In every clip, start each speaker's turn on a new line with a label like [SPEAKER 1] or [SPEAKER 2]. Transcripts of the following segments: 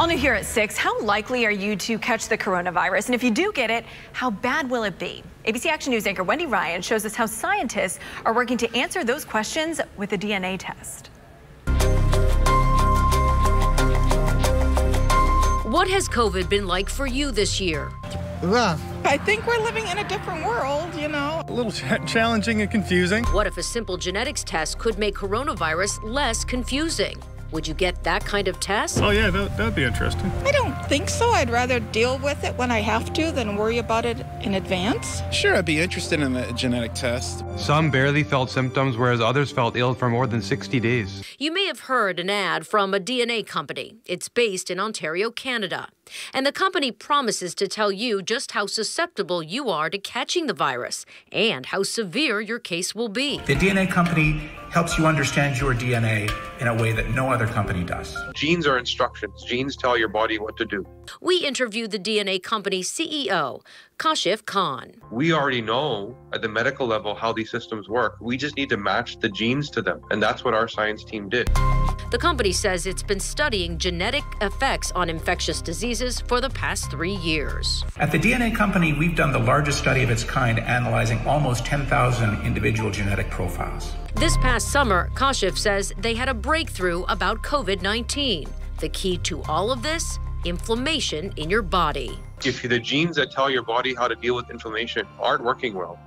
[SPEAKER 1] All new here at 6, how likely are you to catch the coronavirus? And if you do get it, how bad will it be? ABC Action News anchor Wendy Ryan shows us how scientists are working to answer those questions with a DNA test.
[SPEAKER 2] What has COVID been like for you this year?
[SPEAKER 3] Rough.
[SPEAKER 4] I think we're living in a different world, you know.
[SPEAKER 5] A little ch challenging and confusing.
[SPEAKER 2] What if a simple genetics test could make coronavirus less confusing? Would you get that kind of test?
[SPEAKER 5] Oh, yeah, that would be interesting.
[SPEAKER 4] I don't think so. I'd rather deal with it when I have to than worry about it in advance.
[SPEAKER 6] Sure, I'd be interested in a genetic test.
[SPEAKER 7] Some barely felt symptoms, whereas others felt ill for more than 60 days.
[SPEAKER 2] You may have heard an ad from a DNA company. It's based in Ontario, Canada. And the company promises to tell you just how susceptible you are to catching the virus and how severe your case will be.
[SPEAKER 8] The DNA company helps you understand your DNA in a way that no other company does.
[SPEAKER 9] Genes are instructions. Genes tell your body what to do.
[SPEAKER 2] We interviewed the DNA company CEO, Kashif Khan.
[SPEAKER 9] We already know at the medical level how these systems work. We just need to match the genes to them. And that's what our science team did.
[SPEAKER 2] The company says it's been studying genetic effects on infectious diseases for the past three years.
[SPEAKER 8] At the DNA company, we've done the largest study of its kind, analyzing almost 10,000 individual genetic profiles.
[SPEAKER 2] This past summer, Kashif says they had a breakthrough about COVID 19. The key to all of this? Inflammation in your body.
[SPEAKER 9] If the genes that tell your body how to deal with inflammation aren't working well,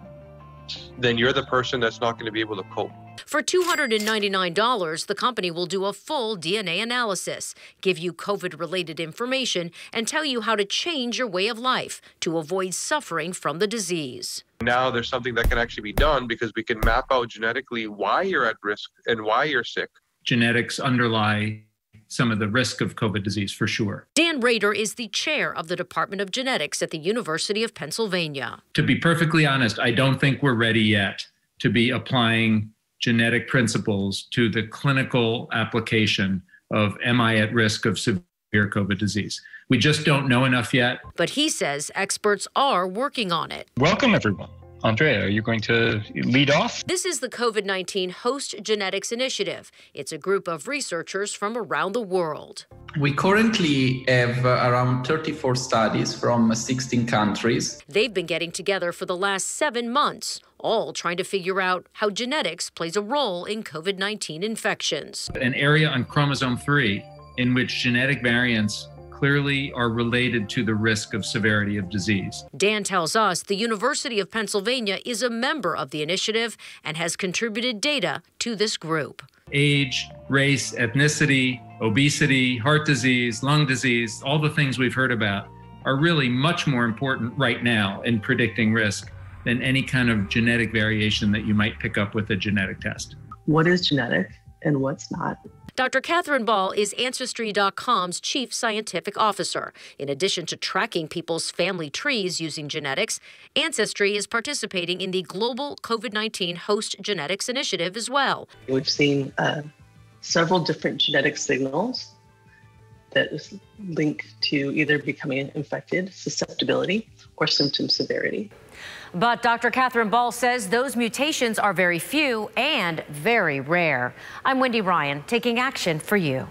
[SPEAKER 9] then you're the person that's not going to be able to cope.
[SPEAKER 2] For $299, the company will do a full DNA analysis, give you COVID related information, and tell you how to change your way of life to avoid suffering from the disease.
[SPEAKER 9] Now there's something that can actually be done because we can map out genetically why you're at risk and why you're sick.
[SPEAKER 10] Genetics underlie some of the risk of COVID disease for sure.
[SPEAKER 2] Dan Rader is the chair of the Department of Genetics at the University of Pennsylvania.
[SPEAKER 10] To be perfectly honest, I don't think we're ready yet to be applying genetic principles to the clinical application of am I at risk of severe COVID disease. We just don't know enough yet.
[SPEAKER 2] But he says experts are working on it.
[SPEAKER 11] Welcome, everyone. Andrea, are you going to lead off?
[SPEAKER 2] This is the COVID 19 Host Genetics Initiative. It's a group of researchers from around the world.
[SPEAKER 12] We currently have uh, around 34 studies from 16 countries.
[SPEAKER 2] They've been getting together for the last seven months, all trying to figure out how genetics plays a role in COVID 19 infections.
[SPEAKER 10] An area on chromosome 3 in which genetic variants clearly are related to the risk of severity of disease.
[SPEAKER 2] Dan tells us the University of Pennsylvania is a member of the initiative and has contributed data to this group.
[SPEAKER 10] Age, race, ethnicity, obesity, heart disease, lung disease, all the things we've heard about are really much more important right now in predicting risk than any kind of genetic variation that you might pick up with a genetic test.
[SPEAKER 13] What is genetic and what's not?
[SPEAKER 2] Dr. Catherine Ball is Ancestry.com's chief scientific officer. In addition to tracking people's family trees using genetics, Ancestry is participating in the global COVID 19 host genetics initiative as well.
[SPEAKER 13] We've seen uh, several different genetic signals that is linked to either becoming infected, susceptibility, or symptom severity.
[SPEAKER 2] But Dr. Catherine Ball says those mutations are very few and very rare. I'm Wendy Ryan, taking action for you.